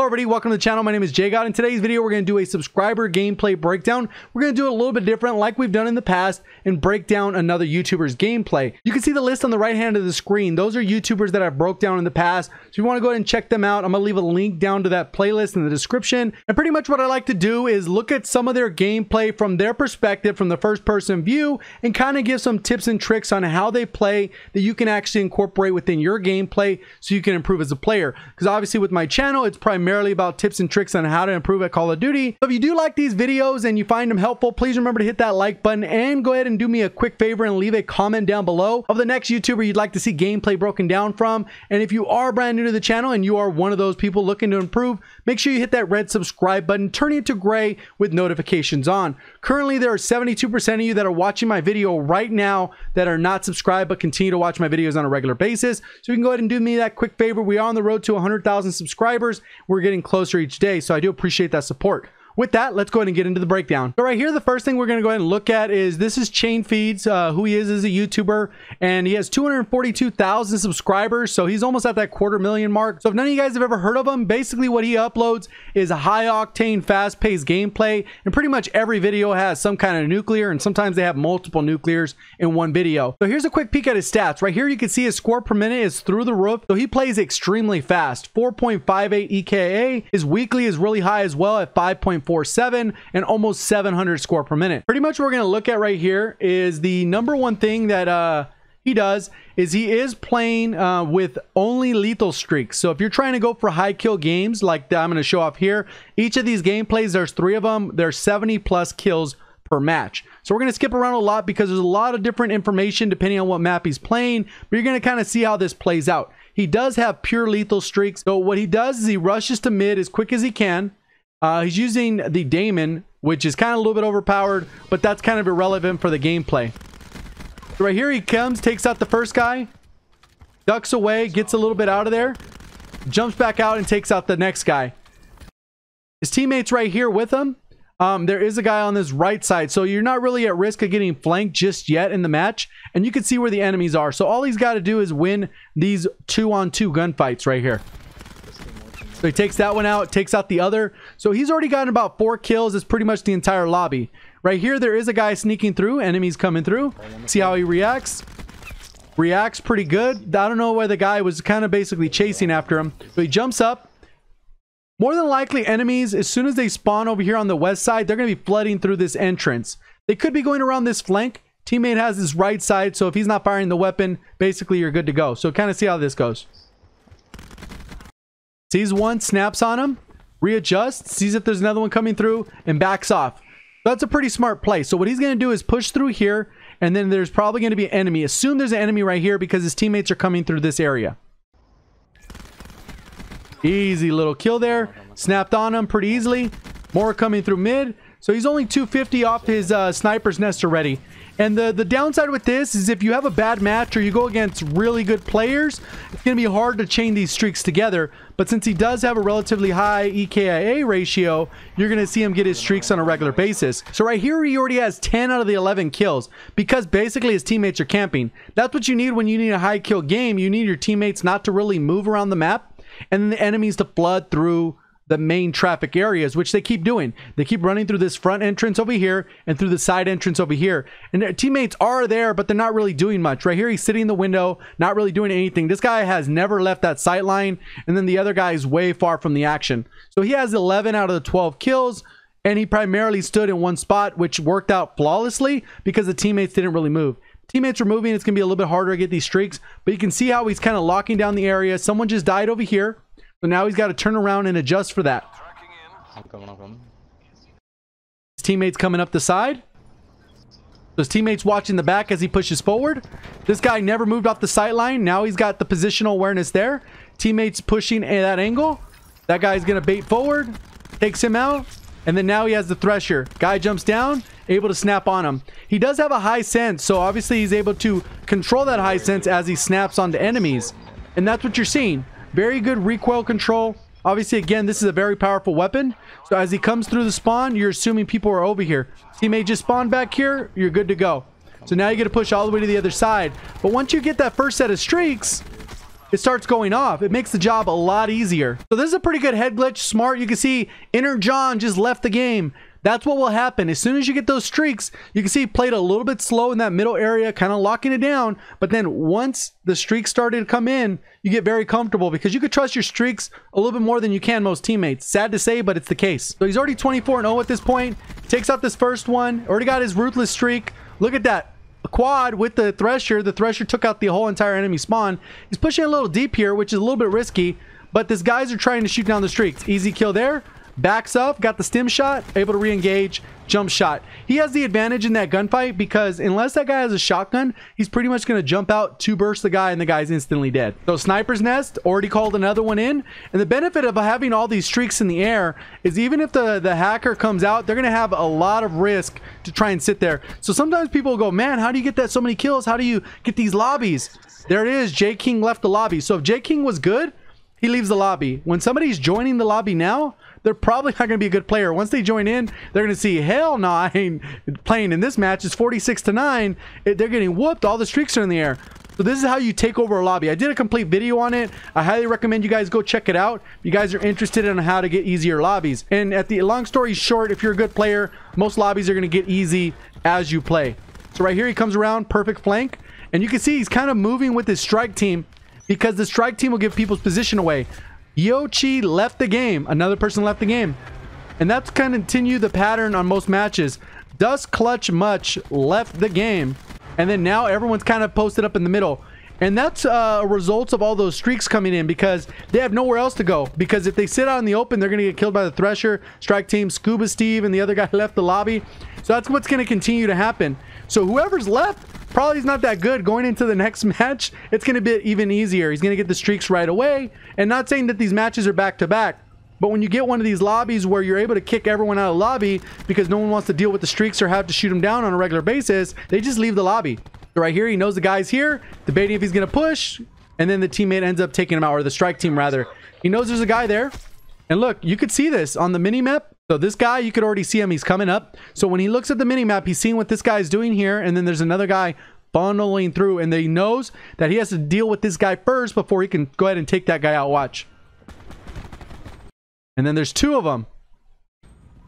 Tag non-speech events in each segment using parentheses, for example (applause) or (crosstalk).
Hello everybody, welcome to the channel. My name is JGod. In today's video, we're going to do a subscriber gameplay breakdown. We're going to do it a little bit different like we've done in the past and break down another YouTuber's gameplay. You can see the list on the right hand of the screen. Those are YouTubers that I've broke down in the past. So if you want to go ahead and check them out, I'm going to leave a link down to that playlist in the description. And pretty much what I like to do is look at some of their gameplay from their perspective, from the first person view, and kind of give some tips and tricks on how they play that you can actually incorporate within your gameplay so you can improve as a player. Because obviously with my channel, it's primarily primarily about tips and tricks on how to improve at Call of Duty. So if you do like these videos and you find them helpful, please remember to hit that like button and go ahead and do me a quick favor and leave a comment down below of the next YouTuber you'd like to see gameplay broken down from. And if you are brand new to the channel and you are one of those people looking to improve, make sure you hit that red subscribe button, turn it to gray with notifications on. Currently, there are 72% of you that are watching my video right now that are not subscribed but continue to watch my videos on a regular basis. So you can go ahead and do me that quick favor. We are on the road to 100,000 subscribers. We're getting closer each day. So I do appreciate that support. With that, let's go ahead and get into the breakdown. So right here, the first thing we're going to go ahead and look at is this is ChainFeeds, uh, who he is as a YouTuber, and he has 242,000 subscribers, so he's almost at that quarter million mark. So if none of you guys have ever heard of him, basically what he uploads is high-octane, fast-paced gameplay, and pretty much every video has some kind of nuclear, and sometimes they have multiple nuclears in one video. So here's a quick peek at his stats. Right here, you can see his score per minute is through the roof, so he plays extremely fast. 4.58 EKIA. His weekly is really high as well at 5. 1.47 and almost 700 score per minute. Pretty much what we're going to look at right here is the number one thing that uh, he does is he is playing uh, with only lethal streaks. So if you're trying to go for high kill games like I'm going to show off here, each of these gameplays, there's three of them. There's 70 plus kills per match. So we're going to skip around a lot because there's a lot of different information depending on what map he's playing, but you're going to kind of see how this plays out. He does have pure lethal streaks. So what he does is he rushes to mid as quick as he can. Uh, he's using the Daemon, which is kind of a little bit overpowered, but that's kind of irrelevant for the gameplay. Right here he comes, takes out the first guy, ducks away, gets a little bit out of there, jumps back out and takes out the next guy. His teammates right here with him. Um, there is a guy on this right side, so you're not really at risk of getting flanked just yet in the match, and you can see where the enemies are. So all he's got to do is win these two-on-two 2 gunfights right here. So he takes that one out, takes out the other. So he's already gotten about four kills. It's pretty much the entire lobby. Right here, there is a guy sneaking through. Enemies coming through. See how he reacts. Reacts pretty good. I don't know why the guy was kind of basically chasing after him. But he jumps up. More than likely, enemies, as soon as they spawn over here on the west side, they're going to be flooding through this entrance. They could be going around this flank. Teammate has his right side, so if he's not firing the weapon, basically you're good to go. So kind of see how this goes. Sees one, snaps on him, readjusts, sees if there's another one coming through, and backs off. That's a pretty smart play. So what he's going to do is push through here, and then there's probably going to be an enemy. Assume there's an enemy right here because his teammates are coming through this area. Easy little kill there. Snapped on him pretty easily. More coming through mid. So he's only 250 off his uh, sniper's nest already. And the, the downside with this is if you have a bad match or you go against really good players, it's going to be hard to chain these streaks together. But since he does have a relatively high EKIA ratio, you're going to see him get his streaks on a regular basis. So right here, he already has 10 out of the 11 kills because basically his teammates are camping. That's what you need when you need a high kill game. You need your teammates not to really move around the map and the enemies to flood through the main traffic areas, which they keep doing. They keep running through this front entrance over here and through the side entrance over here. And their teammates are there, but they're not really doing much. Right here, he's sitting in the window, not really doing anything. This guy has never left that sight line, and then the other guy is way far from the action. So he has 11 out of the 12 kills, and he primarily stood in one spot, which worked out flawlessly because the teammates didn't really move teammates are moving. It's going to be a little bit harder to get these streaks. But you can see how he's kind of locking down the area. Someone just died over here. So now he's got to turn around and adjust for that. His teammates coming up the side. his teammates watching the back as he pushes forward. This guy never moved off the sight line. Now he's got the positional awareness there. Teammates pushing at that angle. That guy's going to bait forward. Takes him out. And then now he has the Thresher. Guy jumps down, able to snap on him. He does have a high sense, so obviously he's able to control that high sense as he snaps onto enemies. And that's what you're seeing. Very good recoil control. Obviously, again, this is a very powerful weapon. So as he comes through the spawn, you're assuming people are over here. Teammate just spawned back here, you're good to go. So now you get to push all the way to the other side. But once you get that first set of streaks, it starts going off. It makes the job a lot easier. So this is a pretty good head glitch. Smart. You can see Inner John just left the game. That's what will happen. As soon as you get those streaks, you can see he played a little bit slow in that middle area, kind of locking it down. But then once the streaks started to come in, you get very comfortable because you could trust your streaks a little bit more than you can most teammates. Sad to say, but it's the case. So he's already 24-0 at this point. Takes out this first one. Already got his Ruthless streak. Look at that. A quad with the Thresher. The Thresher took out the whole entire enemy spawn. He's pushing a little deep here, which is a little bit risky. But these guys are trying to shoot down the streaks. Easy kill there. Backs up, got the stim shot, able to re-engage, jump shot. He has the advantage in that gunfight because unless that guy has a shotgun, he's pretty much going to jump out, two burst the guy, and the guy's instantly dead. So Sniper's Nest already called another one in. And the benefit of having all these streaks in the air is even if the, the hacker comes out, they're going to have a lot of risk to try and sit there. So sometimes people go, man, how do you get that so many kills? How do you get these lobbies? There it is. J King left the lobby. So if J King was good, he leaves the lobby. When somebody's joining the lobby now, they're probably not going to be a good player. Once they join in, they're going to see, hell ain't playing in this match. It's 46 to 9. They're getting whooped. All the streaks are in the air. So this is how you take over a lobby. I did a complete video on it. I highly recommend you guys go check it out. If you guys are interested in how to get easier lobbies. And at the long story short, if you're a good player, most lobbies are going to get easy as you play. So right here, he comes around, perfect flank. And you can see he's kind of moving with his strike team because the strike team will give people's position away. Yoshi left the game. Another person left the game. And that's kind continue the pattern on most matches. Dust Clutch Much left the game. And then now everyone's kind of posted up in the middle. And that's uh, a result of all those streaks coming in because they have nowhere else to go. Because if they sit out in the open, they're going to get killed by the Thresher, Strike Team, Scuba Steve, and the other guy (laughs) left the lobby. So that's what's going to continue to happen. So whoever's left probably is not that good going into the (laughs) next match. It's going to be even easier. He's going to get the streaks right away. And not saying that these matches are back to back. But when you get one of these lobbies where you're able to kick everyone out of lobby because no one wants to deal with the streaks or have to shoot them down on a regular basis, they just leave the lobby. Right here, he knows the guy's here, debating if he's going to push, and then the teammate ends up taking him out, or the strike team rather. He knows there's a guy there. And look, you could see this on the mini map. So this guy, you could already see him. He's coming up. So when he looks at the mini map, he's seeing what this guy's doing here. And then there's another guy funneling through. And he knows that he has to deal with this guy first before he can go ahead and take that guy out. Watch. And then there's two of them.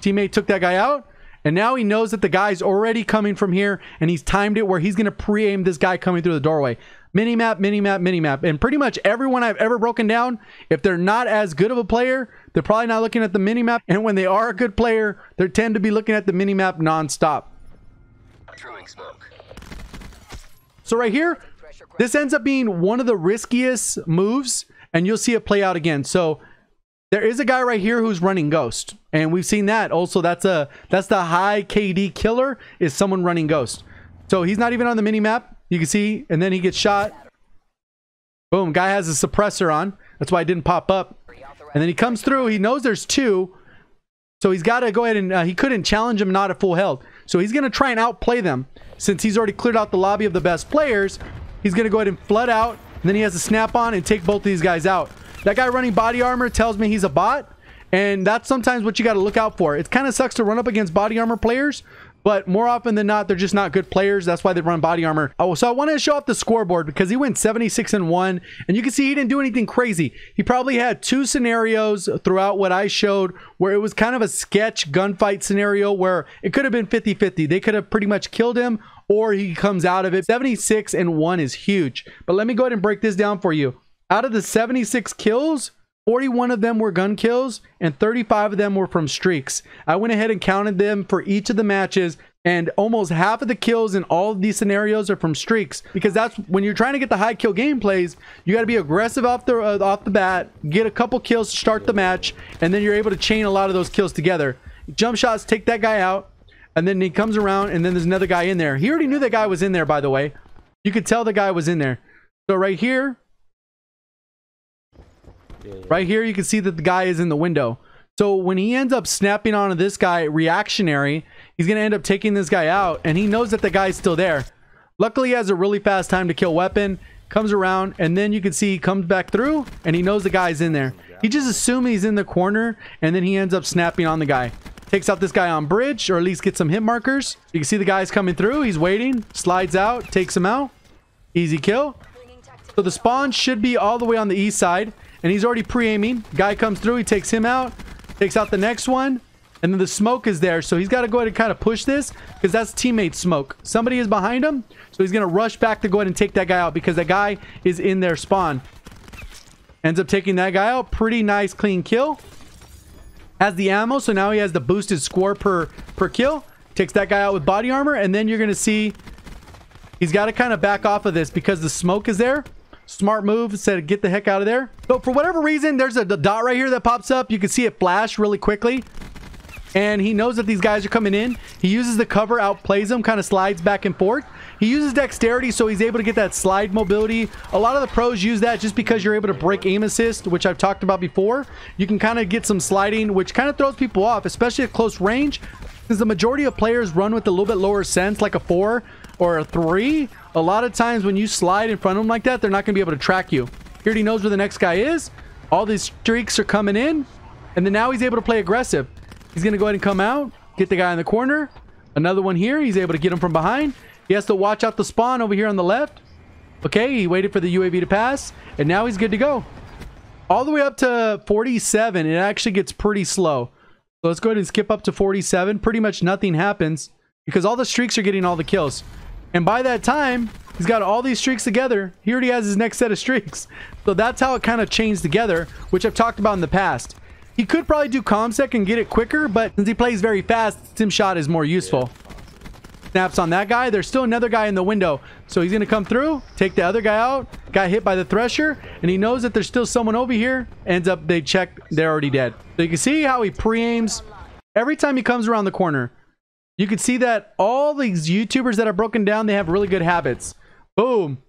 Teammate took that guy out. And now he knows that the guy's already coming from here. And he's timed it where he's going to pre-aim this guy coming through the doorway. Minimap, minimap, minimap. And pretty much everyone I've ever broken down, if they're not as good of a player, they're probably not looking at the minimap. And when they are a good player, they tend to be looking at the minimap nonstop. So right here, this ends up being one of the riskiest moves. And you'll see it play out again. So there is a guy right here who's running Ghost. And we've seen that. Also, that's a that's the high KD killer is someone running Ghost. So he's not even on the mini map. You can see, and then he gets shot. Boom, guy has a suppressor on. That's why it didn't pop up. And then he comes through. He knows there's two. So he's got to go ahead and uh, he couldn't challenge him not at full health. So he's going to try and outplay them. Since he's already cleared out the lobby of the best players, he's going to go ahead and flood out. And then he has to snap on and take both of these guys out. That guy running body armor tells me he's a bot. And that's sometimes what you got to look out for. It kind of sucks to run up against body armor players but more often than not, they're just not good players. That's why they run body armor. Oh, so I wanted to show off the scoreboard because he went 76 and 1, and you can see he didn't do anything crazy. He probably had two scenarios throughout what I showed where it was kind of a sketch gunfight scenario where it could have been 50 50. They could have pretty much killed him or he comes out of it. 76 and 1 is huge. But let me go ahead and break this down for you. Out of the 76 kills, 41 of them were gun kills and 35 of them were from streaks. I went ahead and counted them for each of the matches and almost half of the kills in all of these scenarios are from streaks because that's when you're trying to get the high kill gameplays you got to be aggressive off the uh, off the bat get a couple kills to start the match and then you're able to chain a lot of those kills together. Jump shots take that guy out and then he comes around and then there's another guy in there. He already knew that guy was in there by the way. You could tell the guy was in there. So right here Right here, you can see that the guy is in the window. So when he ends up snapping onto this guy reactionary, he's going to end up taking this guy out, and he knows that the guy's still there. Luckily, he has a really fast time to kill weapon, comes around, and then you can see he comes back through, and he knows the guy's in there. He just assumes he's in the corner, and then he ends up snapping on the guy. Takes out this guy on bridge, or at least gets some hit markers. You can see the guy's coming through. He's waiting, slides out, takes him out. Easy kill. So the spawn should be all the way on the east side. And he's already pre-aiming. Guy comes through. He takes him out. Takes out the next one. And then the smoke is there. So he's got to go ahead and kind of push this. Because that's teammate smoke. Somebody is behind him. So he's going to rush back to go ahead and take that guy out. Because that guy is in their spawn. Ends up taking that guy out. Pretty nice clean kill. Has the ammo. So now he has the boosted score per, per kill. Takes that guy out with body armor. And then you're going to see he's got to kind of back off of this. Because the smoke is there. Smart move. Said get the heck out of there. But for whatever reason, there's a dot right here that pops up. You can see it flash really quickly. And he knows that these guys are coming in. He uses the cover, outplays them, kind of slides back and forth. He uses dexterity, so he's able to get that slide mobility. A lot of the pros use that just because you're able to break aim assist, which I've talked about before. You can kind of get some sliding, which kind of throws people off, especially at close range. Because the majority of players run with a little bit lower sense, like a 4 or a 3 a lot of times when you slide in front of them like that, they're not going to be able to track you. Here he already knows where the next guy is. All these streaks are coming in. And then now he's able to play aggressive. He's going to go ahead and come out. Get the guy in the corner. Another one here. He's able to get him from behind. He has to watch out the spawn over here on the left. Okay, he waited for the UAV to pass. And now he's good to go. All the way up to 47. It actually gets pretty slow. So let's go ahead and skip up to 47. Pretty much nothing happens. Because all the streaks are getting all the kills. And by that time, he's got all these streaks together. He already has his next set of streaks. So that's how it kind of chains together, which I've talked about in the past. He could probably do ComSec and get it quicker, but since he plays very fast, Stim Shot is more useful. Snaps on that guy. There's still another guy in the window. So he's going to come through, take the other guy out. Got hit by the Thresher, and he knows that there's still someone over here. Ends up, they check, they're already dead. So you can see how he pre-aims. Every time he comes around the corner, you can see that all these YouTubers that are broken down, they have really good habits. Boom.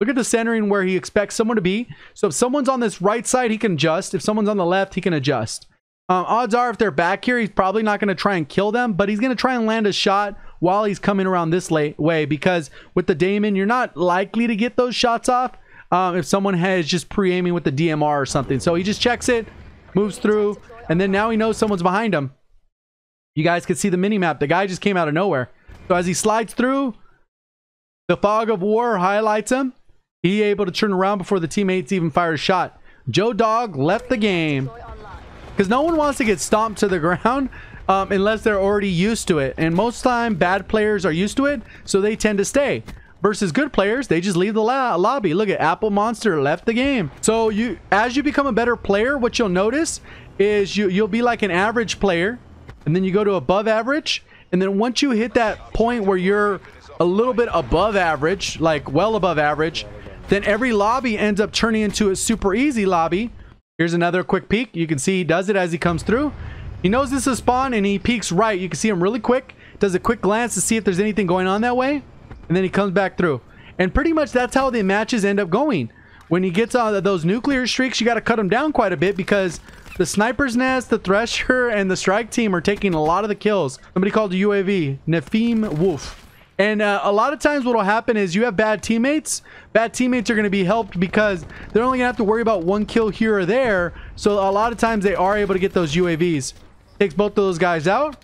Look at the centering where he expects someone to be. So if someone's on this right side, he can adjust. If someone's on the left, he can adjust. Um, odds are if they're back here, he's probably not going to try and kill them, but he's going to try and land a shot while he's coming around this way because with the Daemon, you're not likely to get those shots off um, if someone has just pre-aiming with the DMR or something. So he just checks it, moves through, and then now he knows someone's behind him. You guys can see the mini map. The guy just came out of nowhere. So as he slides through, the fog of war highlights him. He able to turn around before the teammates even fire a shot. Joe Dog left the game because no one wants to get stomped to the (laughs) ground um, unless they're already used to it. And most time, bad players are used to it, so they tend to stay. Versus good players, they just leave the lobby. Look at Apple Monster left the game. So you, as you become a better player, what you'll notice is you you'll be like an average player and then you go to above average and then once you hit that point where you're a little bit above average like well above average then every lobby ends up turning into a super easy lobby. Here's another quick peek. You can see he does it as he comes through. He knows this is spawn and he peeks right. You can see him really quick does a quick glance to see if there's anything going on that way and then he comes back through. And pretty much that's how the matches end up going. When he gets on those nuclear streaks you got to cut him down quite a bit because the Sniper's Nest, the Thresher, and the Strike Team are taking a lot of the kills. Somebody called UAV, Nefim Wolf. And uh, a lot of times what will happen is you have bad teammates. Bad teammates are going to be helped because they're only going to have to worry about one kill here or there. So a lot of times they are able to get those UAVs. Takes both of those guys out.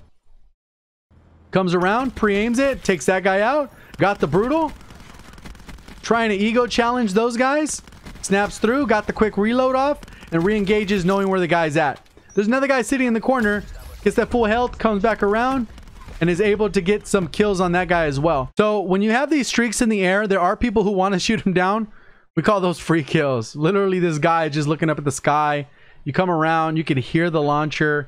Comes around, pre-aims it, takes that guy out. Got the Brutal. Trying to ego challenge those guys. Snaps through, got the quick reload off and re-engages knowing where the guy's at. There's another guy sitting in the corner, gets that full health, comes back around, and is able to get some kills on that guy as well. So when you have these streaks in the air, there are people who want to (laughs) shoot him down. We call those free kills. Literally this guy just looking up at the sky. You come around, you can hear the launcher.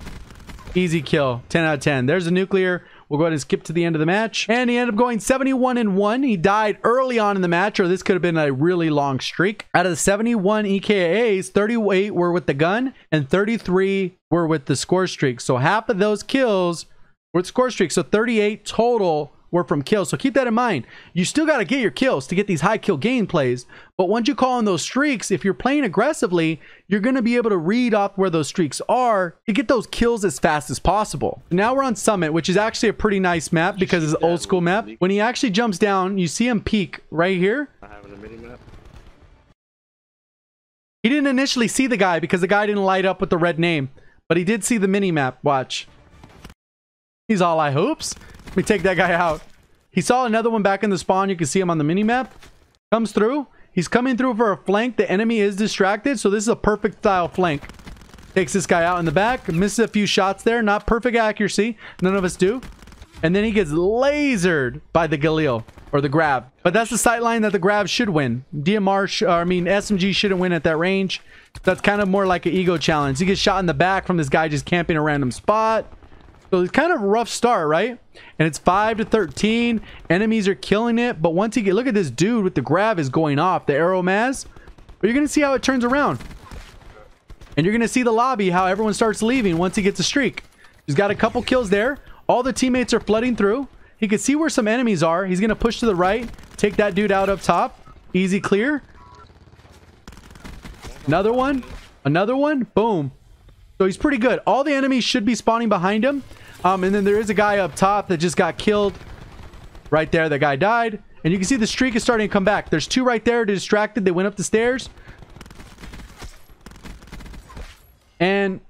Easy kill, 10 out of 10. There's a nuclear. We'll go ahead and skip to the end of the match. And he ended up going 71 and 1. He died early on in the match, or this could have been a really long streak. Out of the 71 EKIAs, 38 were with the gun, and 33 were with the score streak. So half of those kills were score streaks. So 38 total were from kills. So keep that in mind. You still got to get your kills to get these high kill gameplays. But once you call in those streaks, if you're playing aggressively, you're going to be able to read off where those streaks are to get those kills as fast as possible. Now we're on Summit, which is actually a pretty nice map because it's an old school map. When he actually jumps down, you see him peek right here. He didn't initially see the guy because the guy didn't light up with the red name. But he did see the mini map. Watch. He's all I hopes. We take that guy out. He saw another one back in the spawn. You can see him on the mini map. Comes through. He's coming through for a flank. The enemy is distracted, so this is a perfect style flank. Takes this guy out in the back. Misses a few shots there. Not perfect accuracy. None of us do. And then he gets lasered by the Galil or the Grav. But that's the sight line that the Grav should win. DMR, sh uh, I mean, SMG shouldn't win at that range. That's kind of more like an ego challenge. He gets shot in the back from this guy just camping a random spot. So it's kind of a rough start, right? And it's 5 to 13. Enemies are killing it. But once you get... Look at this dude with the Grav is going off. The Arrow Maz. But you're going to see how it turns around. And you're going to see the lobby, how everyone starts leaving once he gets a streak. He's got a couple kills there. All the teammates are flooding through. He can see where some enemies are. He's going to push to the right. Take that dude out up top. Easy clear. Another one. Another one. Boom. So he's pretty good. All the enemies should be spawning behind him. Um, and then there is a guy up top that just got killed. Right there. The guy died. And you can see the streak is starting to come back. There's two right there. Distracted. They went up the stairs. And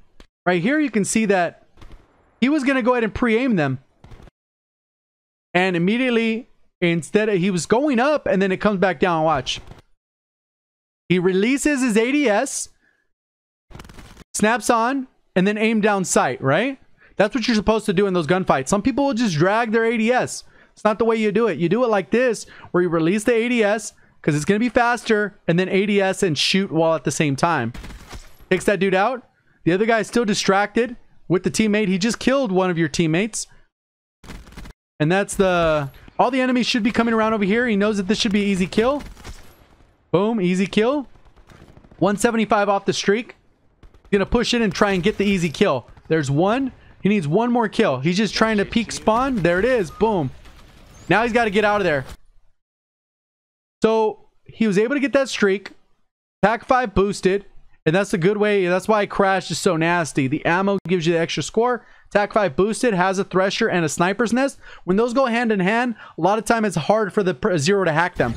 right here you can see that he was going to go ahead and pre-aim them. And immediately, instead of, he was going up and then it comes back down. Watch. He releases his ADS, snaps on, and then aim down sight, right? That's what you're supposed to do in those gunfights. Some people will just drag their ADS. It's not the way you do it. You do it like this, where you release the ADS, because it's going to be faster, and then ADS and shoot while at the same time. Takes that dude out. The other guy's still distracted with the teammate. He just killed one of your teammates. And that's the... All the enemies should be coming around over here. He knows that this should be easy kill. Boom, easy kill. 175 off the streak. Gonna push in and try and get the easy kill. There's one. He needs one more kill. He's just trying to peek spawn. There it is. Boom. Now he's got to get out of there. So he was able to get that streak. TAK-5 boosted. And that's a good way. That's why Crash is so nasty. The ammo gives you the extra score. TAK-5 boosted, has a Thresher and a Sniper's Nest. When those go hand in hand, a lot of time it's hard for the Zero to hack them.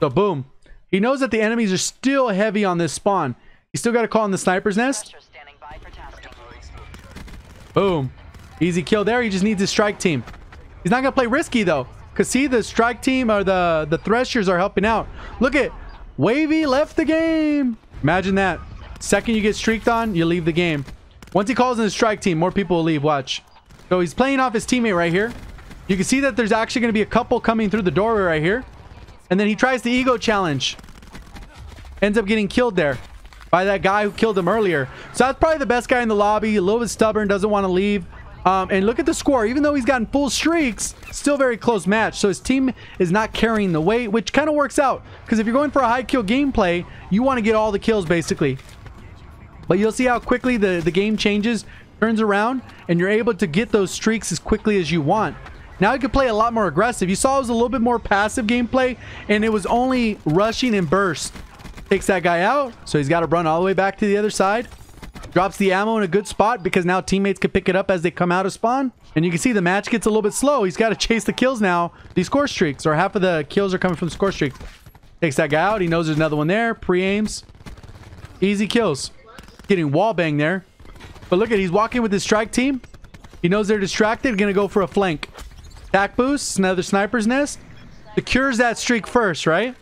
So boom. He knows that the enemies are still heavy on this spawn. He's still got to call in the Sniper's Nest. Boom. Easy kill there. He just needs his strike team. He's not going to play risky though. Because see, the strike team or the, the Threshers are helping out. Look at Wavy left the game. Imagine that. Second you get streaked on, you leave the game. Once he calls in his strike team, more people will leave. Watch. So he's playing off his teammate right here. You can see that there's actually going to be a couple coming through the doorway right here. And then he tries the ego challenge. Ends up getting killed there by that guy who killed him earlier. So that's probably the best guy in the lobby. A little bit stubborn, doesn't want to leave. Um, and look at the score. Even though he's gotten full streaks, still very close match. So his team is not carrying the weight, which kind of works out. Because if you're going for a high kill gameplay, you want to get all the kills basically. But you'll see how quickly the, the game changes, turns around, and you're able to get those streaks as quickly as you want. Now he could play a lot more aggressive. You saw it was a little bit more passive gameplay, and it was only rushing and burst. Takes that guy out, so he's got to run all the way back to the other side. Drops the ammo in a good spot because now teammates can pick it up as they come out of spawn. And you can see the match gets a little bit slow. He's got to chase the kills now. These score streaks, or half of the kills are coming from score streaks. Takes that guy out. He knows there's another one there. Pre-aims. Easy kills. Getting wall bang there. But look at, he's walking with his strike team. He knows they're distracted. Gonna go for a flank. Attack boost. Another sniper's nest. Secures that streak first, right?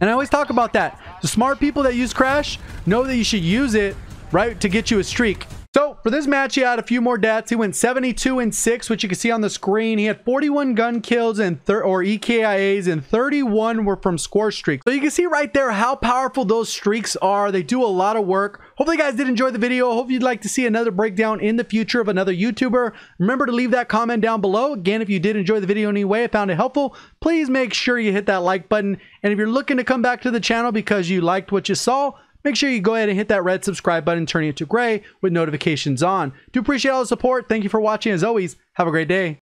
And I always talk about that. The smart people that use Crash know that you should use it right, to get you a streak. So for this match, he had a few more deaths. He went 72 and 6, which you can see on the screen. He had 41 gun kills and or EKIAs, and 31 were from score streaks. So you can see right there how powerful those streaks are. They do a lot of work. Hopefully you guys did enjoy the video. Hope you'd like to see another breakdown in the future of another YouTuber. Remember to leave that comment down below. Again, if you did enjoy the video anyway, I found it helpful, please make sure you hit that like button. And if you're looking to come back to the channel because you liked what you saw, make sure you go ahead and hit that red subscribe button, turning it to gray with notifications on. Do appreciate all the support. Thank you for watching. As always, have a great day.